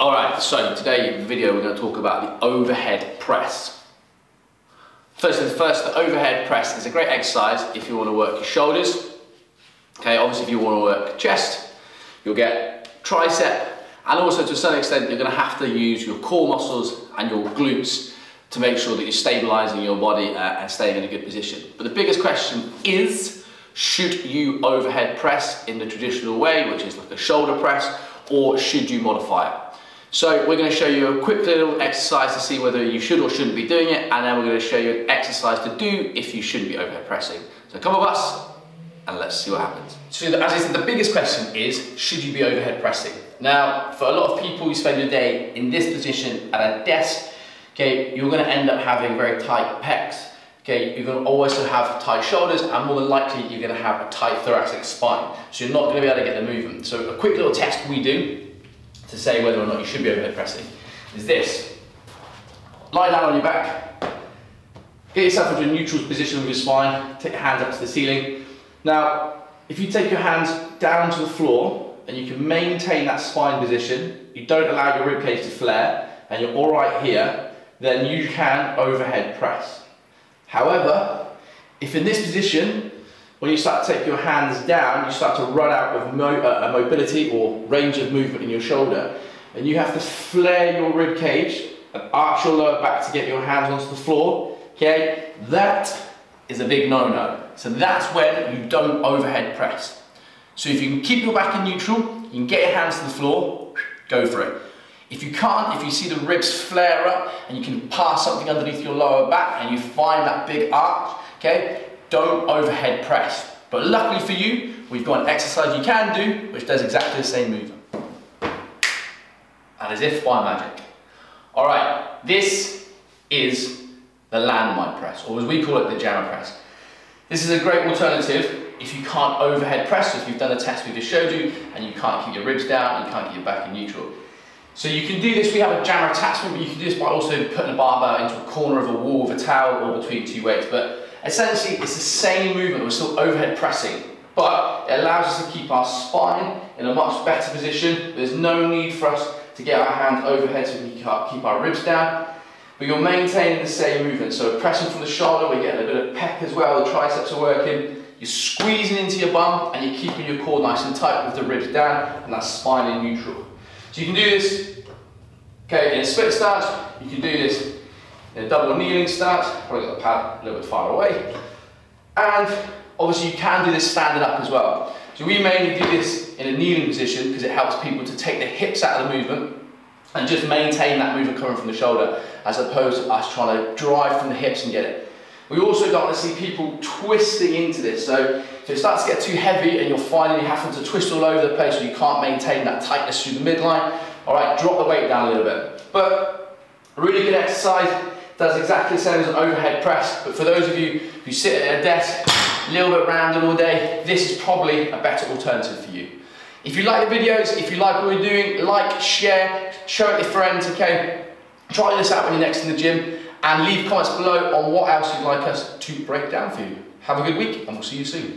Alright, so today in the video we're going to talk about the overhead press. First things first, the overhead press is a great exercise if you want to work your shoulders. Okay, obviously if you want to work chest, you'll get tricep, and also to some extent you're going to have to use your core muscles and your glutes to make sure that you're stabilizing your body uh, and staying in a good position. But the biggest question is, should you overhead press in the traditional way, which is like a shoulder press, or should you modify it? So we're going to show you a quick little exercise to see whether you should or shouldn't be doing it, and then we're going to show you an exercise to do if you shouldn't be overhead pressing. So come with us, and let's see what happens. So as I said, the biggest question is, should you be overhead pressing? Now, for a lot of people, you spend your day in this position at a desk, okay, you're going to end up having very tight pecs. Okay, you're going to also have tight shoulders and more than likely you're going to have a tight thoracic spine. So you're not going to be able to get the movement. So a quick little test we do to say whether or not you should be overhead pressing is this. Lie down on your back, get yourself into a neutral position with your spine, take your hands up to the ceiling. Now, if you take your hands down to the floor and you can maintain that spine position, you don't allow your ribcage to flare, and you're all right here, then you can overhead press. However, if in this position when you start to take your hands down, you start to run out of mo uh, mobility or range of movement in your shoulder. And you have to flare your rib cage and arch your lower back to get your hands onto the floor. Okay, that is a big no-no. So that's when you don't overhead press. So if you can keep your back in neutral, you can get your hands to the floor, go for it. If you can't, if you see the ribs flare up and you can pass something underneath your lower back and you find that big arch, okay, don't overhead press. But luckily for you, we've got an exercise you can do which does exactly the same movement. And as if by magic. All right, this is the landmine press, or as we call it, the jammer press. This is a great alternative if you can't overhead press, if you've done a test we just showed you, and you can't keep your ribs down, you can't keep your back in neutral. So you can do this, we have a jammer attachment, but you can do this by also putting a barbell into a corner of a wall with a towel or between two weights. But Essentially, it's the same movement, we're still overhead pressing, but it allows us to keep our spine in a much better position. There's no need for us to get our hands overhead so we can keep our ribs down, but you're maintaining the same movement. So pressing from the shoulder, we're getting a bit of pec as well, the triceps are working. You're squeezing into your bum and you're keeping your core nice and tight with the ribs down and that spine in neutral. So you can do this, okay, in a split stance, you can do this in a double kneeling stance, probably got the pad a little bit far away. And obviously you can do this standing up as well. So we mainly do this in a kneeling position because it helps people to take the hips out of the movement and just maintain that movement coming from the shoulder as opposed to us trying to drive from the hips and get it. We also don't want to see people twisting into this. So if it starts to get too heavy and you're you're having to twist all over the place and you can't maintain that tightness through the midline, all right, drop the weight down a little bit. But a really good exercise does exactly the same as an overhead press, but for those of you who sit at a desk, a little bit rounded all day, this is probably a better alternative for you. If you like the videos, if you like what we're doing, like, share, show it to friends, okay? Try this out when you're next in the gym, and leave comments below on what else you'd like us to break down for you. Have a good week, and we'll see you soon.